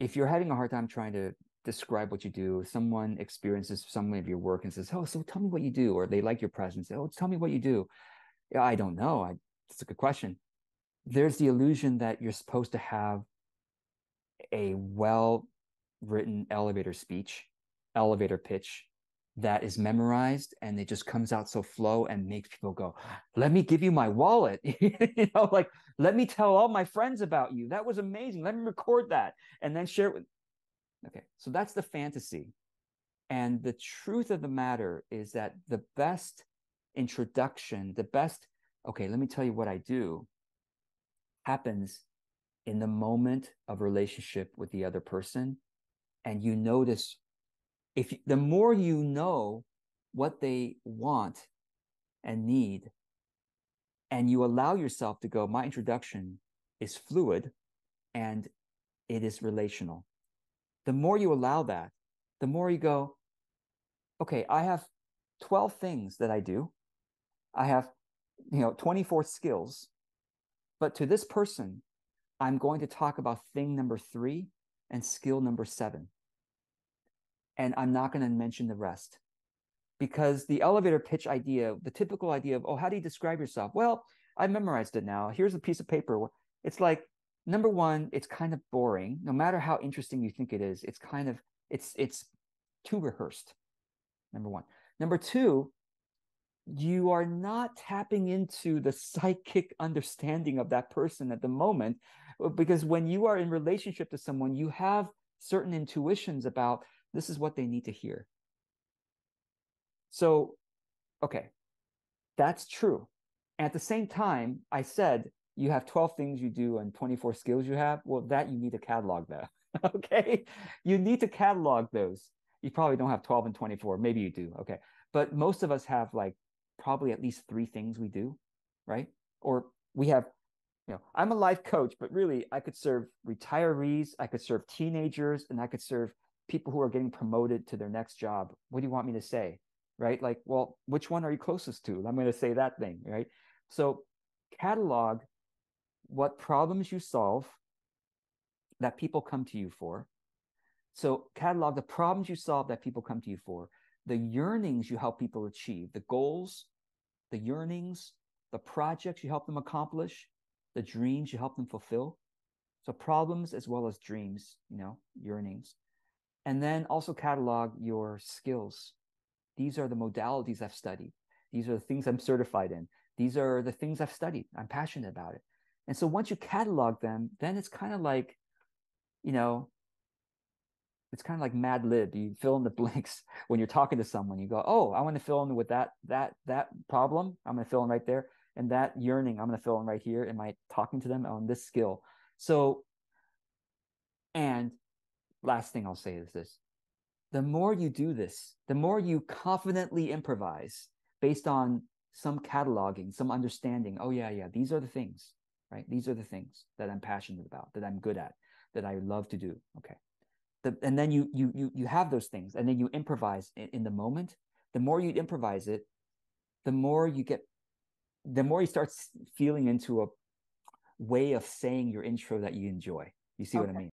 if you're having a hard time trying to describe what you do, someone experiences some of your work and says, "Oh, so tell me what you do," or they like your presence, "Oh, tell me what you do." Yeah, I don't know. I, that's a good question. There's the illusion that you're supposed to have a well written elevator speech, elevator pitch that is memorized and it just comes out so flow and makes people go, let me give you my wallet. you know, like, let me tell all my friends about you. That was amazing. Let me record that and then share it with. Okay. So that's the fantasy. And the truth of the matter is that the best introduction, the best, okay, let me tell you what I do happens in the moment of relationship with the other person. And you notice if the more you know what they want and need, and you allow yourself to go, my introduction is fluid and it is relational. The more you allow that, the more you go, okay, I have 12 things that I do. I have, you know, 24 skills. But to this person, I'm going to talk about thing number three and skill number seven and I'm not going to mention the rest because the elevator pitch idea, the typical idea of, oh, how do you describe yourself? Well, I memorized it now. Here's a piece of paper. It's like, number one, it's kind of boring. No matter how interesting you think it is, it's kind of, it's, it's too rehearsed. Number one. Number two, you are not tapping into the psychic understanding of that person at the moment uh, because when you are in relationship to someone you have certain intuitions about this is what they need to hear. So, okay, that's true. And At the same time, I said you have 12 things you do and 24 skills you have. Well, that you need to catalog that. okay. You need to catalog those. You probably don't have 12 and 24. Maybe you do. Okay. But most of us have like probably at least three things we do, right? Or we have, you know, I'm a life coach, but really I could serve retirees, I could serve teenagers, and I could serve people who are getting promoted to their next job what do you want me to say right? Like well which one are you closest to? I'm going to say that thing right? So catalog what problems you solve that people come to you for. So catalog the problems you solve that people come to you for. The yearnings you help people achieve. The goals the yearnings the projects you help them accomplish the dreams you help them fulfill. So problems as well as dreams you know yearnings and then also catalog your skills. These are the modalities I've studied. These are the things I'm certified in. These are the things I've studied. I'm passionate about it. And so once you catalog them, then it's kind of like, you know, it's kind of like Mad Lib. You fill in the blanks when you're talking to someone. You go, "Oh, I want to fill in with that that that problem. I'm going to fill in right there, and that yearning. I'm going to fill in right here. Am I talking to them on this skill?" So, and last thing I'll say is this the more you do this, the more you confidently improvise based on some cataloging, some understanding. Oh, yeah, yeah, these are the things, right? These are the things that I'm passionate about, that I'm good at, that I love to do. Okay. The, and then you you you you have those things, and then you improvise in, in the moment. The more you improvise it, the more you get, the more you start feeling into a way of saying your intro that you enjoy. You see okay. what I mean?